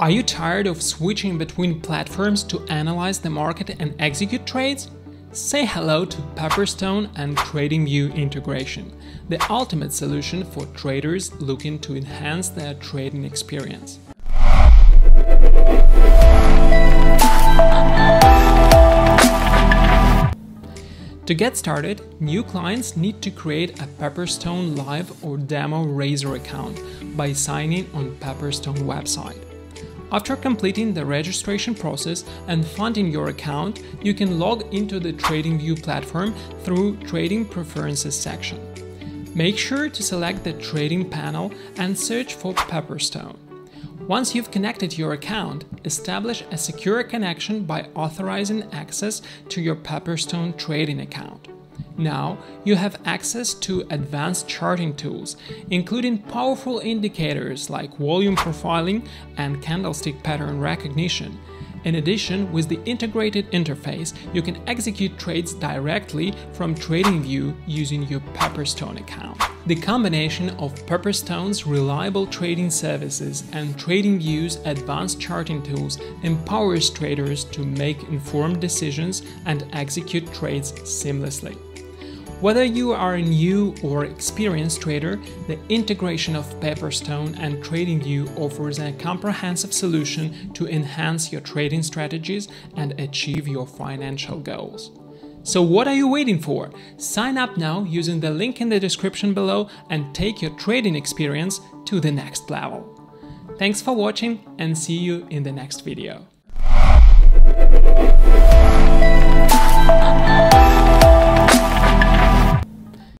Are you tired of switching between platforms to analyze the market and execute trades? Say hello to Pepperstone and TradingView integration, the ultimate solution for traders looking to enhance their trading experience. To get started, new clients need to create a Pepperstone Live or Demo Razor account by signing on Pepperstone website. After completing the registration process and funding your account, you can log into the TradingView platform through Trading Preferences section. Make sure to select the Trading panel and search for Pepperstone. Once you've connected your account, establish a secure connection by authorizing access to your Pepperstone trading account. Now, you have access to advanced charting tools, including powerful indicators like volume profiling and candlestick pattern recognition, in addition, with the integrated interface, you can execute trades directly from TradingView using your Pepperstone account. The combination of Pepperstone's reliable trading services and TradingView's advanced charting tools empowers traders to make informed decisions and execute trades seamlessly. Whether you are a new or experienced trader, the integration of Pepperstone and TradingView offers a comprehensive solution to enhance your trading strategies and achieve your financial goals. So what are you waiting for? Sign up now using the link in the description below and take your trading experience to the next level. Thanks for watching and see you in the next video.